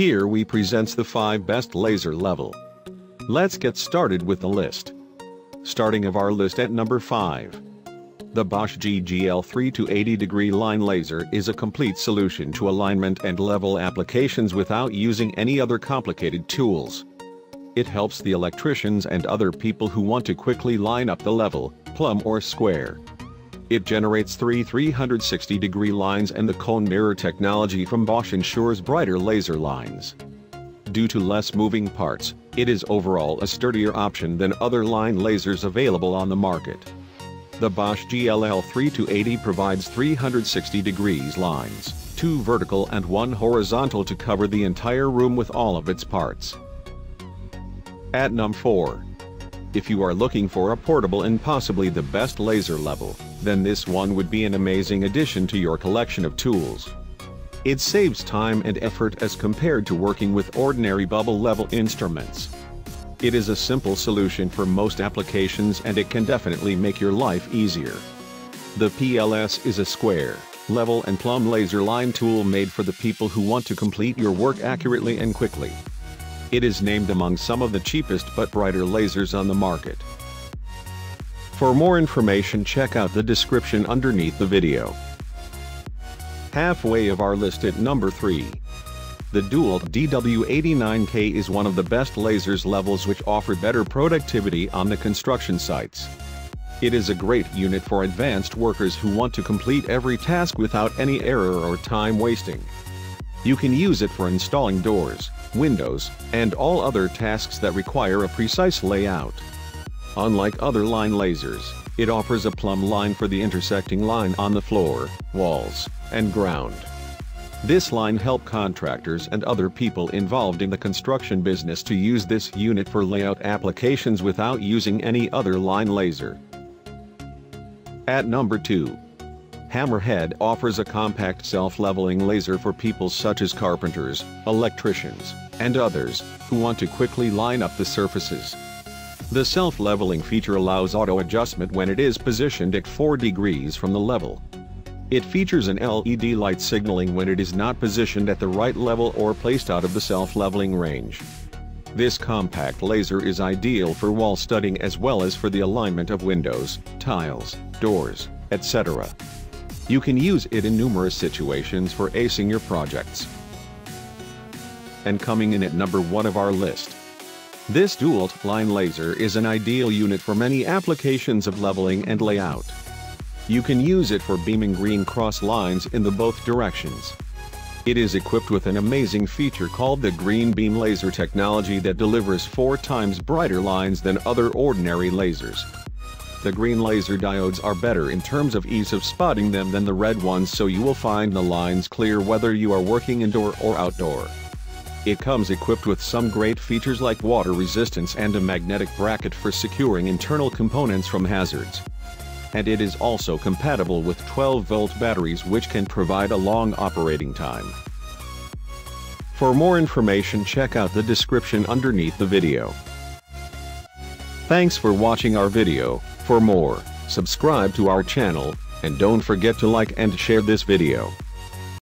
Here we presents the 5 best laser level. Let's get started with the list. Starting of our list at number 5. The Bosch GGL 3 to 80 degree line laser is a complete solution to alignment and level applications without using any other complicated tools. It helps the electricians and other people who want to quickly line up the level, plumb or square. It generates three 360 degree lines and the cone mirror technology from Bosch ensures brighter laser lines. Due to less moving parts, it is overall a sturdier option than other line lasers available on the market. The Bosch GLL 380 provides 360 degrees lines, two vertical and one horizontal to cover the entire room with all of its parts. At num 4. If you are looking for a portable and possibly the best laser level, then this one would be an amazing addition to your collection of tools. It saves time and effort as compared to working with ordinary bubble level instruments. It is a simple solution for most applications and it can definitely make your life easier. The PLS is a square, level and plumb laser line tool made for the people who want to complete your work accurately and quickly. It is named among some of the cheapest but brighter lasers on the market. For more information check out the description underneath the video. Halfway of our list at number 3. The Dewalt DW89K is one of the best lasers levels which offer better productivity on the construction sites. It is a great unit for advanced workers who want to complete every task without any error or time wasting. You can use it for installing doors, windows, and all other tasks that require a precise layout. Unlike other line lasers, it offers a plumb line for the intersecting line on the floor, walls, and ground. This line help contractors and other people involved in the construction business to use this unit for layout applications without using any other line laser. At number 2. Hammerhead offers a compact self-leveling laser for people such as carpenters, electricians, and others, who want to quickly line up the surfaces. The self-leveling feature allows auto-adjustment when it is positioned at 4 degrees from the level. It features an LED light signaling when it is not positioned at the right level or placed out of the self-leveling range. This compact laser is ideal for wall studding as well as for the alignment of windows, tiles, doors, etc. You can use it in numerous situations for acing your projects. And coming in at number 1 of our list. This Dewalt line laser is an ideal unit for many applications of leveling and layout. You can use it for beaming green cross lines in the both directions. It is equipped with an amazing feature called the green beam laser technology that delivers four times brighter lines than other ordinary lasers. The green laser diodes are better in terms of ease of spotting them than the red ones so you will find the lines clear whether you are working indoor or outdoor. It comes equipped with some great features like water resistance and a magnetic bracket for securing internal components from hazards. And it is also compatible with 12-volt batteries which can provide a long operating time. For more information check out the description underneath the video. Thanks for watching our video. For more, subscribe to our channel, and don't forget to like and share this video.